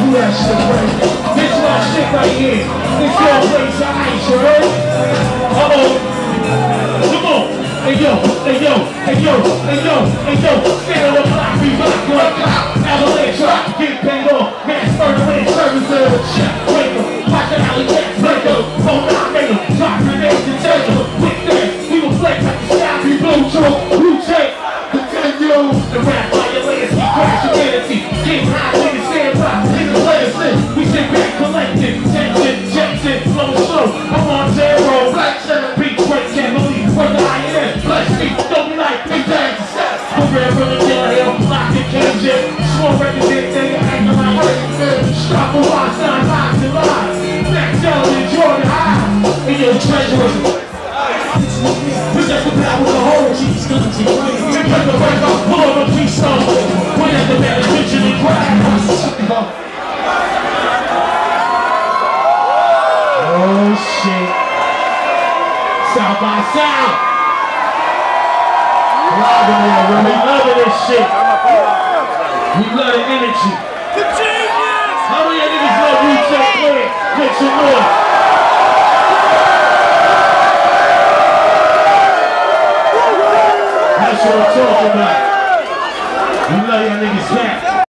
do that shit right. This is my shit right here. This your place, alright, you heard? Uh-oh. Come on. Hey yo, hey yo, hey yo, hey yo, hey yo, success, we're really downhill, lock the cage in, small represent, nigga, acting like racist, stop a watch, lives and lies, Max Jordan High, and your Possess the power to hold these guns and rings. Prepare the break up, pull the police stone. Point at the man, and grab. Oh shit. South by South. We love this shit. We love the energy. The genius! How many of niggas love Wu Tang Clan? Make some noise. That's what I'm talking about. We love y'all niggas now.